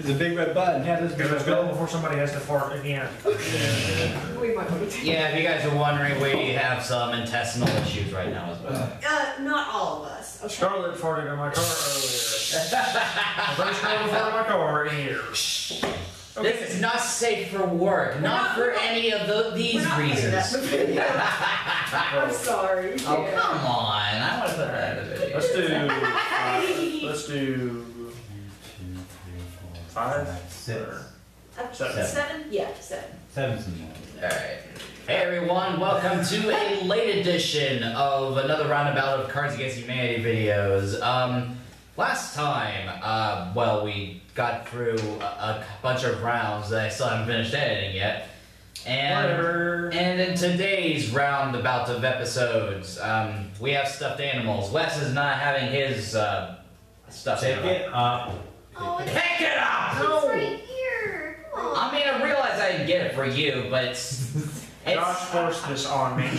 It's a big red button. Yeah, this Okay, let's go before somebody has to fart again. We might want to. Yeah, if you guys are wondering, we have some intestinal issues right now as well. Uh, not all of us. Okay. Scarlett farted in my car earlier. My first girl farted in my car in here. This is not safe for work, not, not- for any of the, these not putting that in reasons. I'm sorry. Oh, come on. I want to put that in the video. Let's do. Uh, let's do five. Six. Uh, Seven. seven? Yeah, seven. Seven's in there. Alright. Hey everyone, welcome to a late edition of another roundabout of Cards Against Humanity videos. Um, last time, uh, well, we got through a, a bunch of rounds that I still haven't finished editing yet. And, Whatever. and in today's roundabout of episodes, um, we have stuffed animals. Wes is not having his, uh, stuffed Take animal. it up. Oh, Pick it up! it's right here. Come on. I mean, I realize I didn't get it for you, but it's, it's Josh forced this on me.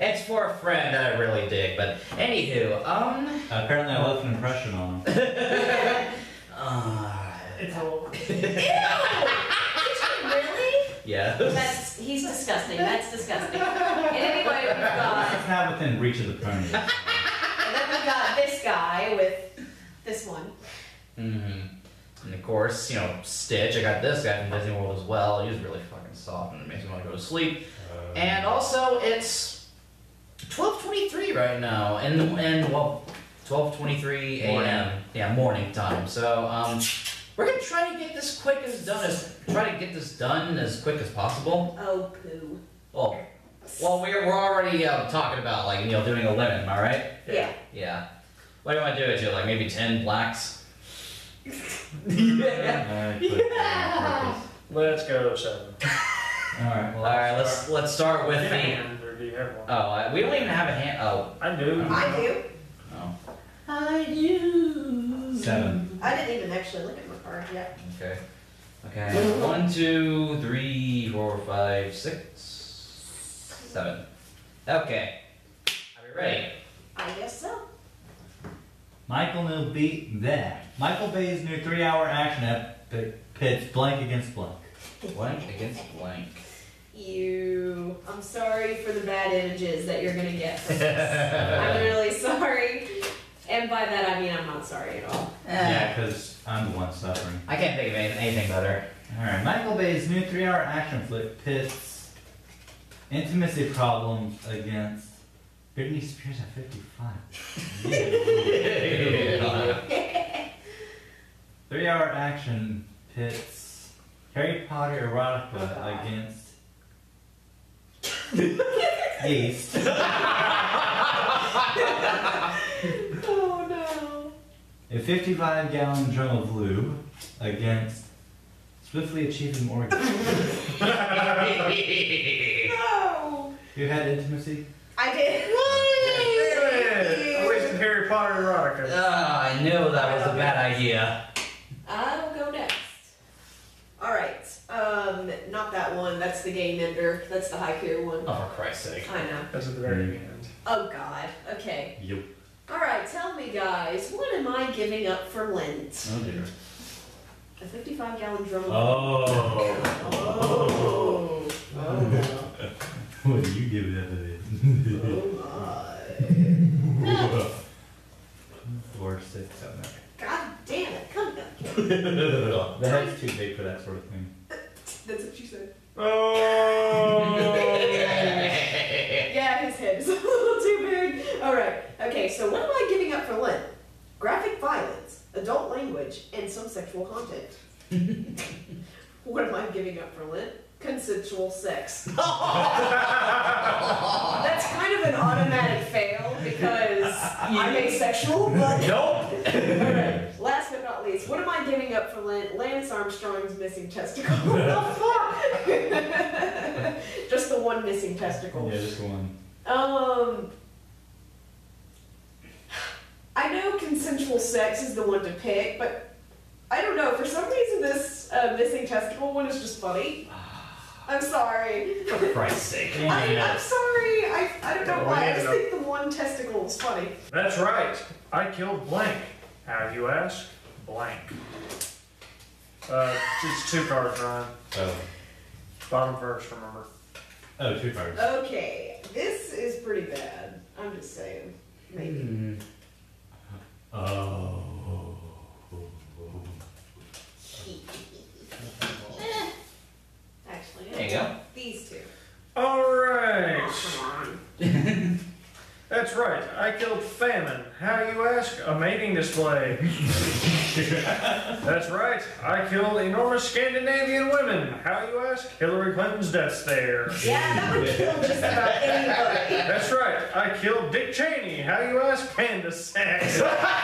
it's for a friend that I really dig. But anywho, um, Apparently, I left an impression on him. uh, It's all. Ew! Did you really? yeah. That's he's disgusting. That's disgusting. And anyway, we've got It's not within reach of the pony. and then we've got this guy with this one. hmm And of course, you know, Stitch. I got this guy from Disney World as well. He's really fucking soft and it makes me want to go to sleep. And also, it's 12:23 right now, and and well, 12:23 a.m. Yeah, morning time. So um, we're gonna try to get this quick as done as try to get this done as quick as possible. Oh poo. Well, well, we're we're already uh, talking about like you know doing a limit. Am I right? Yeah. Yeah. What do I want to do? Is it like maybe 10 blacks? Yeah. Yeah. Let's go seven. Alright, All well, right, let's let's start with the. hand, or do you have one? Oh, I, we don't even have a hand. Oh, I do. I do. oh. I do. seven. I didn't even actually look at my card yet. Okay. Okay. One, two, three, four, five, six, seven. Okay. Are we ready? I guess so. Michael New beat that. Michael Bay's new three-hour action epic pits blank against blank. Blank against blank. You. I'm sorry for the bad images that you're gonna get from this. I'm really sorry. And by that I mean I'm not sorry at all. Eh. Yeah, because I'm the one suffering. I can't think of anything, anything better. Alright, Michael Bay's new three-hour action flick pits intimacy problems against Britney Spears at 55. Three-hour action pits Harry Potter erotica Oh, against Yeast. Oh no. A 55-gallon drum of lube against swiftly achieving orgasm. No. You had intimacy? I did. I wasted Harry Potter erotica. Ah, I knew that was a bad idea. I'll go next. Alright. Um, not that one. That's the game ender. That's the haiku one. Oh, for Christ's sake. I know. That's at the very end. Oh god. Okay. Yep. Alright, tell me guys, what am I giving up for Lent? Oh dear. A 55 gallon drum Oh. Oh. Oh, no. What do you give that to Oh Four, six, seven. my. God damn it. Come on. The head's too big for that sort of thing. That's what she said. Oh! Yeah, his head is a little too big. Alright. Okay, so what am I giving up for Lent? Graphic violence, adult language, and some sexual content. what am I giving up for Lent? Consensual sex. That's kind of an automatic fail because I'm asexual, but. Nope. Alright, last what am I giving up for Lance, Lance Armstrong's missing testicle? What the fuck? Just the one missing testicle. Yeah, just one. Um, I know consensual sex is the one to pick, but I don't know. For some reason, this uh, missing testicle one is just funny. I'm sorry. For Christ's sake. I, I'm sorry. I, I don't know why. I just think the one testicle is funny. That's right. I killed blank. Have you asked? Blank. Uh, it's two cards, Ryan. Oh. Bottom first, remember. Oh, two cards. Okay, this is pretty bad. I'm just saying. Maybe. Hmm. Oh. Actually, There you go. These two. Alright. Oh, come on. That's right. I killed Famine. How you ask? A mating display. That's right. I killed enormous Scandinavian women. How you ask? Hillary Clinton's death stare. Yeah, that would kill just about anybody. That's right. I killed Dick Cheney. How you ask? Panda sex.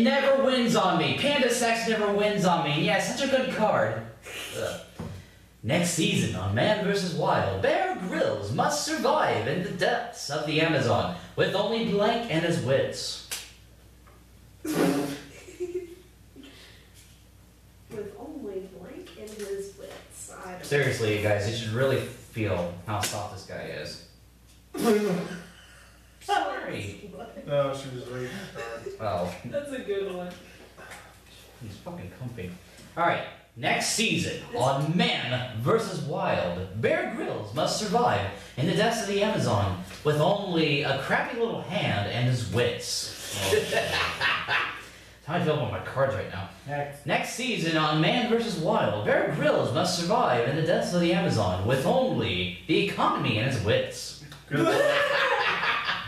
It never wins on me. Panda Sex never wins on me. Yeah, such a good card. Ugh. Next season on Man vs. Wild, Bear Grylls must survive in the depths of the Amazon with only Blank and his wits. With only blank in his wits. I don't Seriously, you guys, you should really feel how soft this guy is. Sorry. No, she was reading. Oh, That's a good one. he's fucking comfy. Alright, next season on Man vs. Wild, Bear Grylls must survive in the depths of the Amazon with only a crappy little hand and his wits. How I feel about my cards right now. Next. Next season on Man vs. Wild, Bear Grylls must survive in the depths of the Amazon with only the economy and his wits. Good.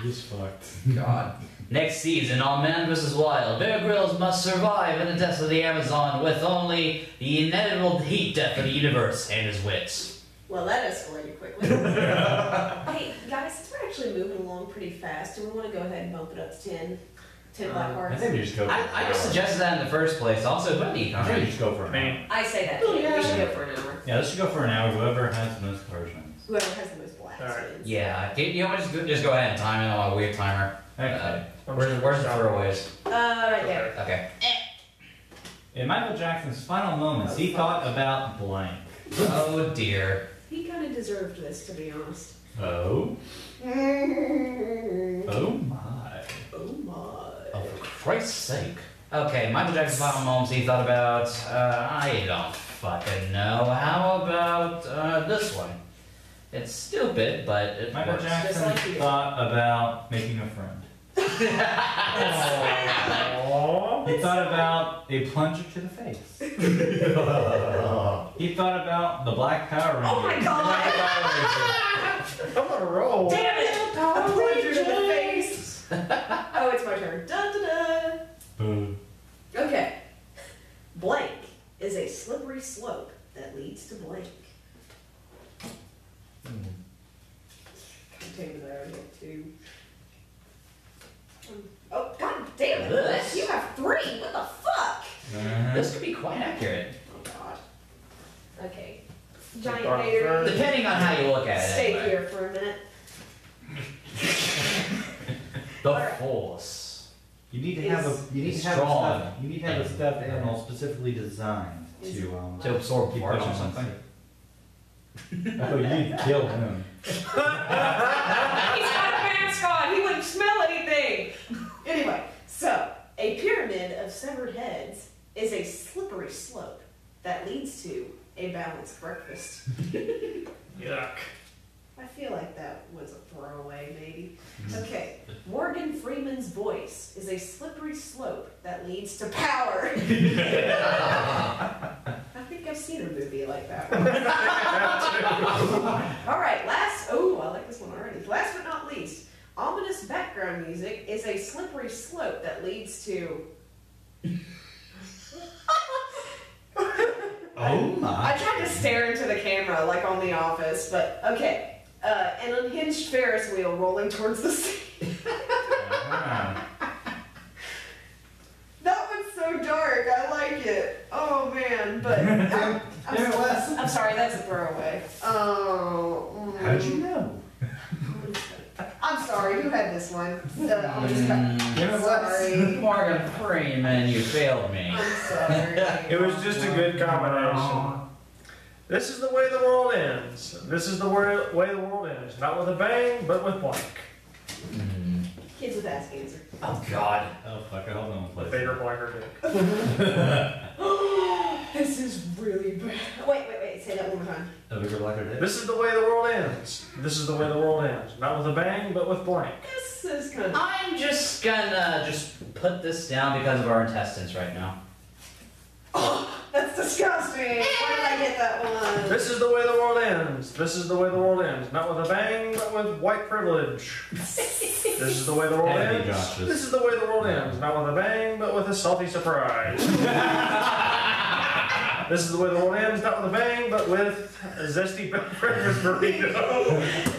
He's fucked. God. Next season on Man vs. Wild, Bear Grylls must survive in the depths of the Amazon with only the inevitable heat death of the universe and his wits. Well, that escalated quickly. hey, guys, since we're actually moving along pretty fast, do we want to go ahead and bump it up to 10? 10 black Uh, I think we just go. For I, I just suggested that in the first place. Also, who had the I think we economy? just go for an hour. I say that. too. We should go for an hour. Yeah, let's just go for an hour. Whoever has the most cards wins. Whoever has the most blacks Alright. wins. Yeah, you you know what? Just, go- just go ahead and time it on a weird timer. Okay. Where's, where's the throwaways? Uh, right there. Okay. In Michael Jackson's final moments, he thought about blank. Oh dear. He kind of deserved this, to be honest. Oh. oh my. Oh my. my. Oh, for Christ's sake. Okay, Michael Jackson's final moments he thought about, uh, I don't fucking know. How about, uh, this one? It's stupid, but it Michael works. Jackson like you. thought about making a friend. Aww. He thought about a plunger to the face. he thought about the Black Power Ranger. Oh my god! I'm on a roll. Damn it! A plunger to the face! oh, it's my turn. Dun, dun, dun. Boo. Okay. Blank is a slippery slope that leads to blank. Contains that here too. Um, Oh, god damn it! This. You have three! What the fuck? Uh-huh. This could be quite accurate. Oh god. Okay. Giant Bottom hater. third. Depending on how you look at it. Stay anyway. here for a minute. The Alright. Force. You need to have a you need to have a Strong. stuffed, you need to have a stuffed animal specifically designed Is to um To absorb keep parts or going. something. Oh, you need to kill him. He's got a mask on. He wouldn't smell anything. Anyway, so a pyramid of severed heads is a slippery slope that leads to a balanced breakfast. Yuck. I feel like that was a throwaway, maybe. Mm-hmm. Okay, Morgan Freeman's voice is a slippery slope that leads to power. I think I've seen a movie like that one. All right, last. Oh, I like this one already. Last but not least, ominous background music is a slippery slope that leads to. Oh I my. tried to stare into the camera like on The Office, but okay. Uh, an unhinged Ferris wheel rolling towards the sea. Ah. That one's so dark. I like it. Oh man, but I'm, I'm, Wes. I'm sorry. That's a throwaway. Oh. mm. How'd you know? I'm sorry. Had this one? Uh, I'll just cut. Mm, Damn it, Wes. Sorry. Morgan Freeman, you failed me. I'm sorry. It was just a good combination. This is the way the world ends. This is the way, way the world ends. Not with a bang, but with blank. Hmm. Kids with ass cancer. Oh God. Oh fuck! I hope no one plays. Bigger, blacker dick. This is really bad. Wait, wait, wait. Say that one more time. A bigger blacker dick. This is the way the world ends. This is the way the world ends. Not with a bang, but with blank. This is kind of. I'm just gonna just put this down because of our intestines right now. Oh, That's disgusting. Why did I get that one? This is the way the world ends. This is the way the world ends. Not with a bang, but with white privilege. This is the way the world Heavy ends. Josh's. This is the way the world ends. Not with a bang, but with a salty surprise. this is the way the world ends. Not with a bang, but with a zesty breakfast burrito.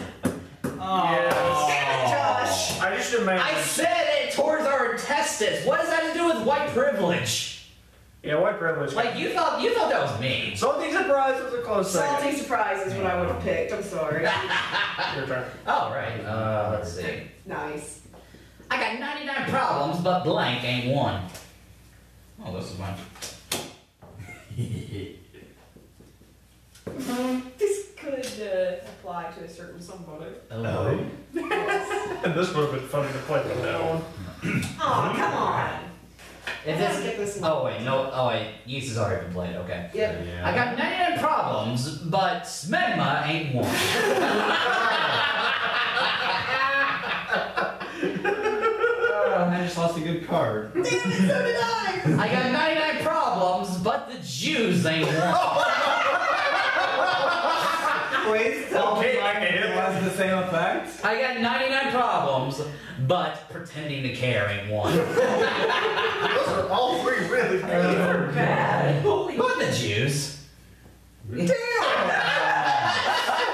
Oh. Josh. I just I imagine. I said it towards our intestines. What does that have to do with white privilege? Yeah, white privilege. Like you thought you thought that was me. Salty surprise was a close second. Salty surprise is what I would have picked. I'm sorry. Your turn. Oh right. Uh, let's see. nice. I got 99 problems, but blank ain't one. Oh, this is mine. This could uh, apply to a certain somebody. Oh. And this would have been funny to play with that one. Oh, come on. If Let's this, get this one. oh wait, no, oh wait, yeast has already been played. Okay. Yep. Yeah. I got 99 problems, but smegma ain't one. Oh, I just lost a good card. Damn it, so did I. I got 99 problems, but the Jews ain't one. Wait, tell Okay, me mine it has the same effect. I got 99 problems, but pretending to care ain't one. Those are all three really These are bad. Holy. But the Jews. Damn!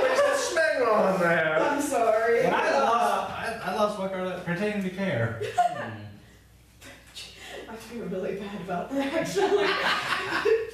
Where's the smegma on there? I'm sorry. When I lost, I, I lost what card? Pretending to care. I feel really bad about that, actually.